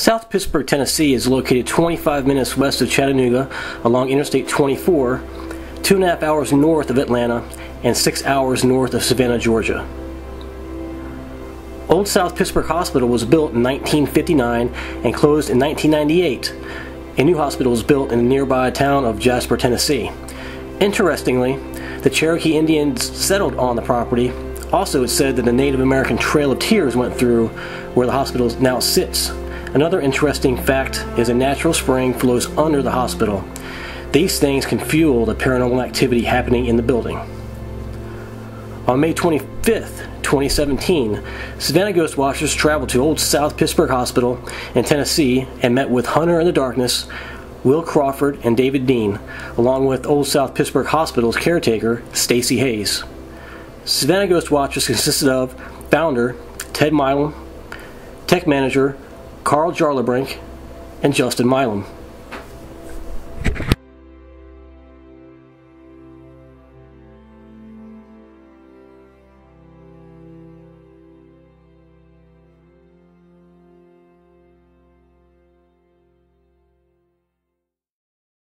South Pittsburg, Tennessee is located 25 minutes west of Chattanooga along Interstate 24, two and a half hours north of Atlanta, and six hours north of Savannah, Georgia. Old South Pittsburg Hospital was built in 1959 and closed in 1998. A new hospital was built in the nearby town of Jasper, Tennessee. Interestingly, the Cherokee Indians settled on the property. Also, it's said that the Native American Trail of Tears went through where the hospital now sits. Another interesting fact is a natural spring flows under the hospital. These things can fuel the paranormal activity happening in the building. On May 25th, 2017, Savannah Ghost Watchers traveled to Old South Pittsburg Hospital in Tennessee and met with Hunter in the Darkness, Will Crawford, and David Dean, along with Old South Pittsburg Hospital's caretaker, Stacy Hayes. Savannah Ghost Watchers consisted of founder Ted Milam, tech manager Carl Jarlebrink, and Justin Milam.